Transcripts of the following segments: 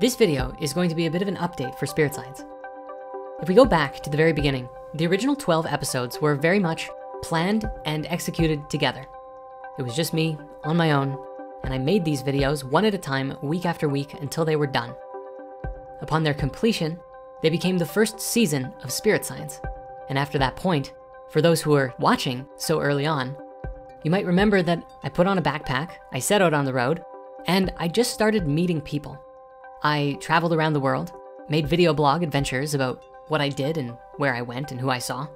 This video is going to be a bit of an update for Spirit Science. If we go back to the very beginning, the original 12 episodes were very much planned and executed together. It was just me on my own, and I made these videos one at a time, week after week, until they were done. Upon their completion, they became the first season of Spirit Science. And after that point, for those who were watching so early on, you might remember that I put on a backpack, I set out on the road, and I just started meeting people. I traveled around the world, made video blog adventures about what I did and where I went and who I saw.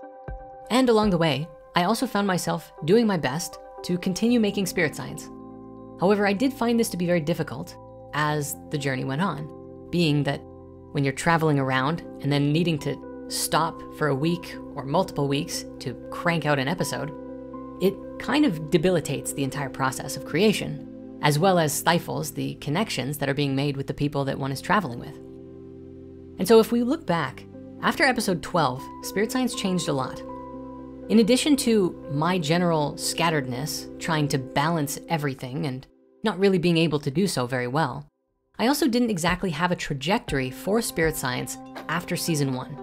And along the way, I also found myself doing my best to continue making spirit science. However, I did find this to be very difficult as the journey went on, being that when you're traveling around and then needing to stop for a week or multiple weeks to crank out an episode, it kind of debilitates the entire process of creation, as well as stifles the connections that are being made with the people that one is traveling with. And so if we look back, after episode 12, Spirit Science changed a lot. In addition to my general scatteredness, trying to balance everything and not really being able to do so very well, I also didn't exactly have a trajectory for Spirit Science after season one.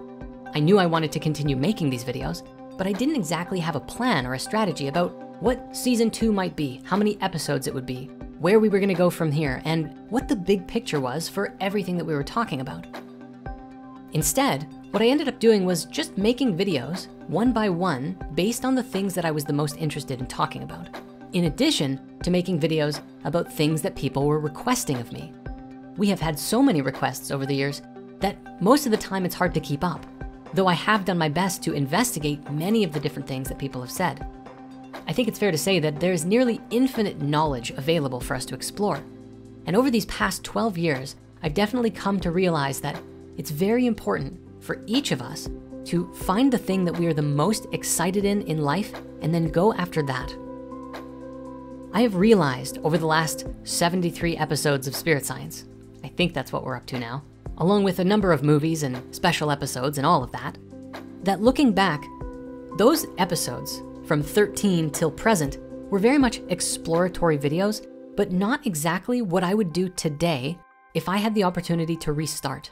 I knew I wanted to continue making these videos, but I didn't exactly have a plan or a strategy about what season two might be, how many episodes it would be, where we were gonna go from here, and what the big picture was for everything that we were talking about. Instead, what I ended up doing was just making videos one by one based on the things that I was the most interested in talking about. In addition to making videos about things that people were requesting of me. We have had so many requests over the years that most of the time it's hard to keep up though I have done my best to investigate many of the different things that people have said. I think it's fair to say that there's nearly infinite knowledge available for us to explore. And over these past 12 years, I've definitely come to realize that it's very important for each of us to find the thing that we are the most excited in in life and then go after that. I have realized over the last 73 episodes of Spirit Science, I think that's what we're up to now, along with a number of movies and special episodes and all of that, that looking back, those episodes from 13 till present were very much exploratory videos, but not exactly what I would do today if I had the opportunity to restart.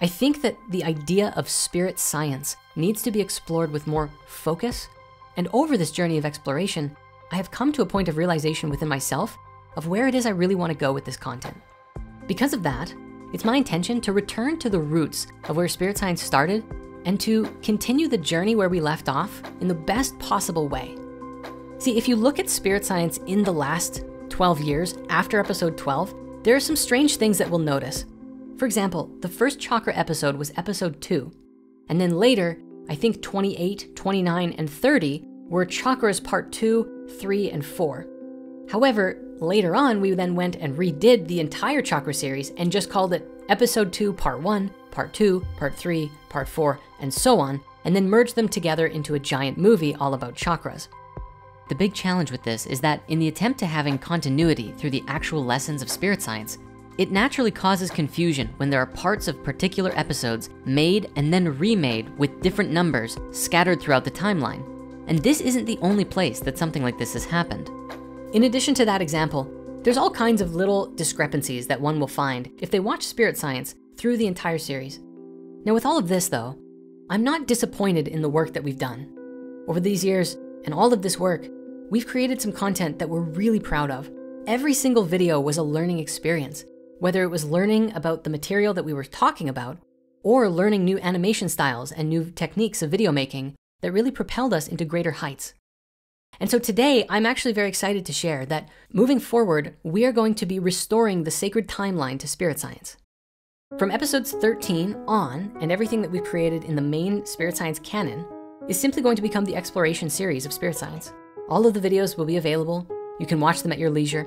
I think that the idea of spirit science needs to be explored with more focus. And over this journey of exploration, I have come to a point of realization within myself of where it is I really wanna go with this content. Because of that, it's my intention to return to the roots of where Spirit Science started and to continue the journey where we left off in the best possible way. See, if you look at Spirit Science in the last 12 years after episode 12, there are some strange things that we'll notice. For example, the first chakra episode was episode two. And then later, I think 28, 29, and 30 were chakras part two, three, and four. However, later on, we then went and redid the entire chakra series and just called it episode two, part one, part two, part three, part four, and so on, and then merge them together into a giant movie all about chakras. The big challenge with this is that in the attempt to having continuity through the actual lessons of spirit science, it naturally causes confusion when there are parts of particular episodes made and then remade with different numbers scattered throughout the timeline. And this isn't the only place that something like this has happened. In addition to that example, there's all kinds of little discrepancies that one will find if they watch Spirit Science through the entire series. Now with all of this though, I'm not disappointed in the work that we've done. Over these years and all of this work, we've created some content that we're really proud of. Every single video was a learning experience, whether it was learning about the material that we were talking about or learning new animation styles and new techniques of video making that really propelled us into greater heights. And so today, I'm actually very excited to share that moving forward, we are going to be restoring the sacred timeline to spirit science. From episodes 13 on, and everything that we've created in the main spirit science canon is simply going to become the exploration series of spirit science. All of the videos will be available. You can watch them at your leisure.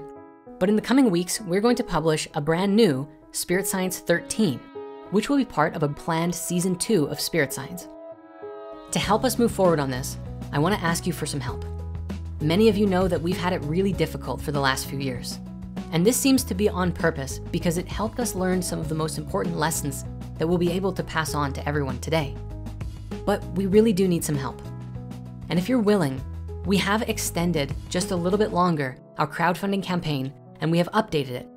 But in the coming weeks, we're going to publish a brand new Spirit Science 13, which will be part of a planned season two of Spirit Science. To help us move forward on this, I wanna ask you for some help. Many of you know that we've had it really difficult for the last few years. And this seems to be on purpose because it helped us learn some of the most important lessons that we'll be able to pass on to everyone today. But we really do need some help. And if you're willing, we have extended just a little bit longer our crowdfunding campaign and we have updated it.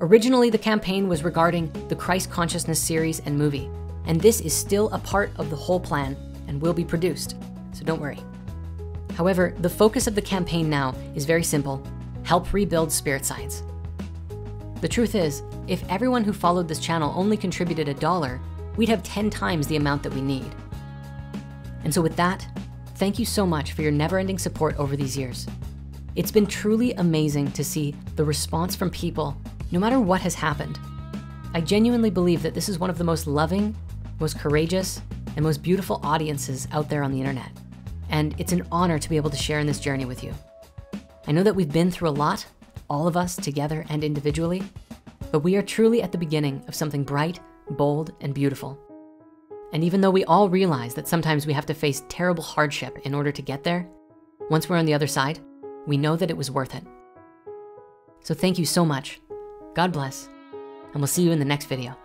Originally, the campaign was regarding the Christ Consciousness series and movie, and this is still a part of the whole plan and will be produced, so don't worry. However, the focus of the campaign now is very simple, help rebuild spirit science. The truth is, if everyone who followed this channel only contributed a dollar, we'd have 10 times the amount that we need. And so with that, thank you so much for your never ending support over these years. It's been truly amazing to see the response from people, no matter what has happened. I genuinely believe that this is one of the most loving, most courageous, and most beautiful audiences out there on the internet. And it's an honor to be able to share in this journey with you. I know that we've been through a lot, all of us together and individually, but we are truly at the beginning of something bright, bold, and beautiful. And even though we all realize that sometimes we have to face terrible hardship in order to get there, once we're on the other side, we know that it was worth it. So thank you so much. God bless, and we'll see you in the next video.